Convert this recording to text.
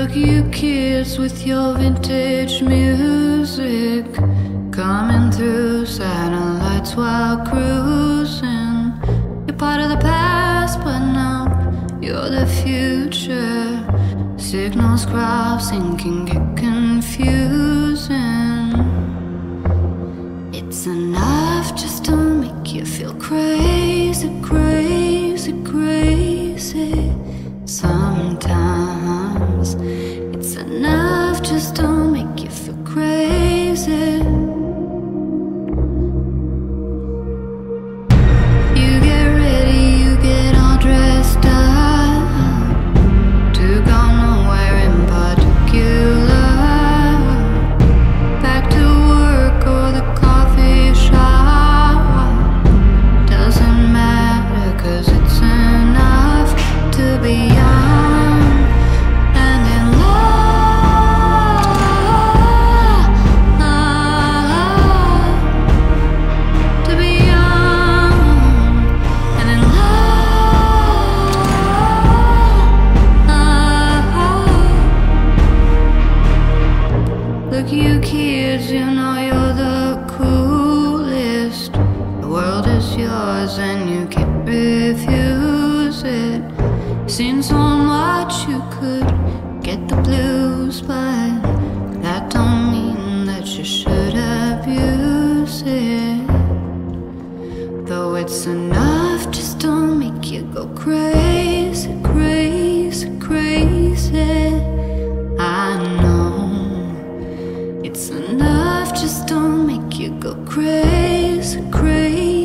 Look, you kids with your vintage music coming through satellites while cruising. You're part of the past, but now you're the future. Signals crossing can get confusing. It's enough just to make you feel crazy, crazy, crazy. Sometimes it's enough just to make you feel crazy. Kids, you know you're the coolest. The world is yours and you can't refuse it. Seen so much you could get the blues, but that don't mean that you should abuse it. Though it's enough just to make you go crazy, crazy, It's enough, just don't make you go crazy, crazy.